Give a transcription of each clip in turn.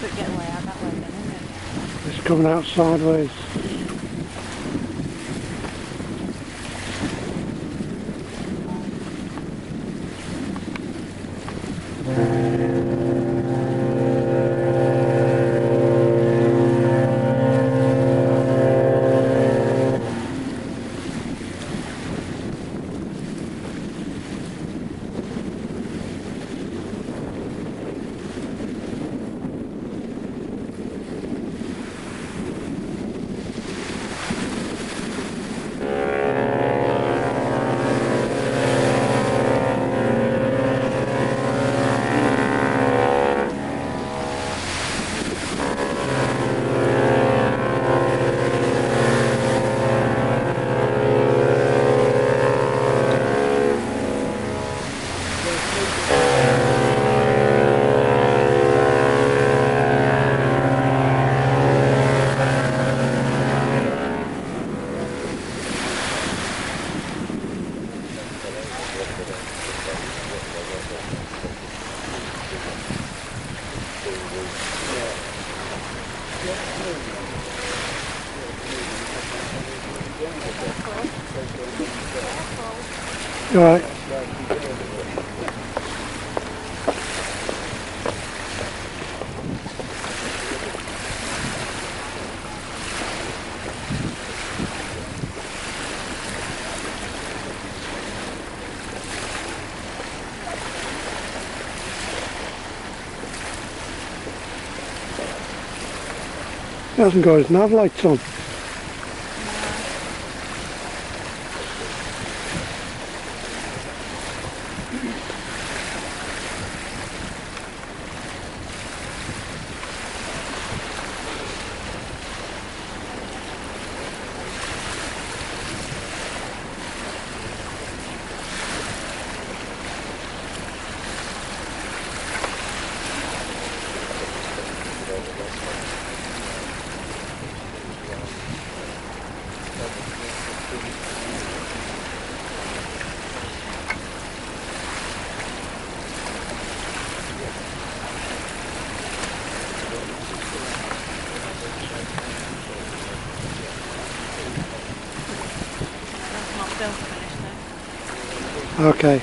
Could get out that way it? It's coming out sideways. All right? He hasn't got his nav lights on. still finished though. Okay.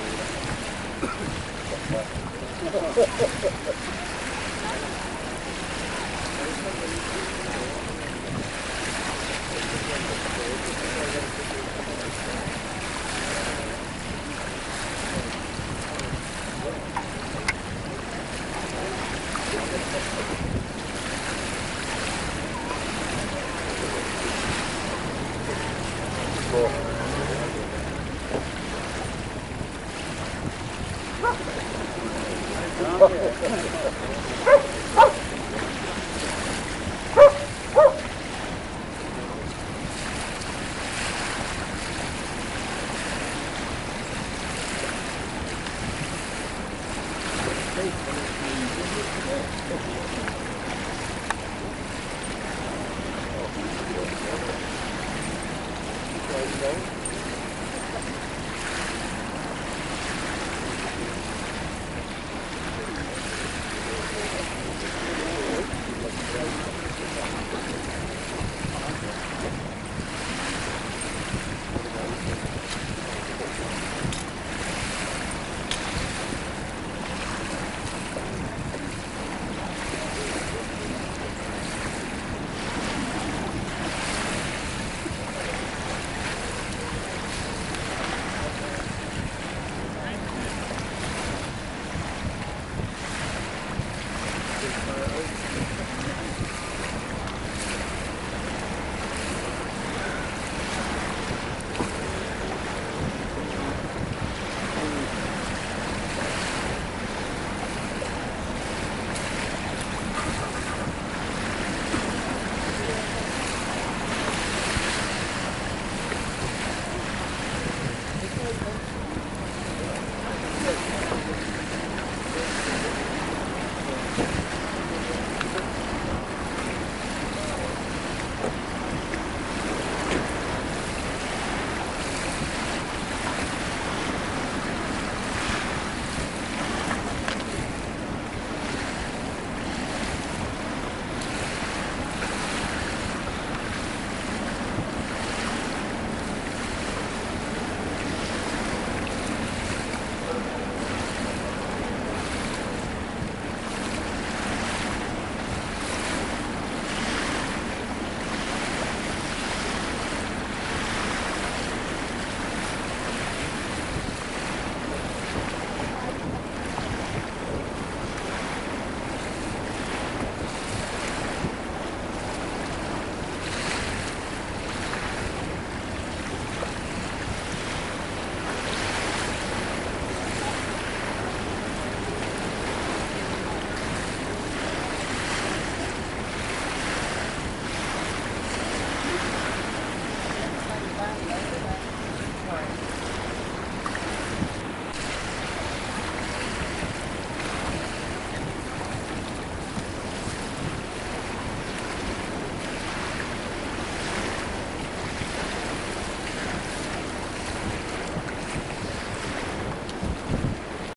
Cool. Thursday.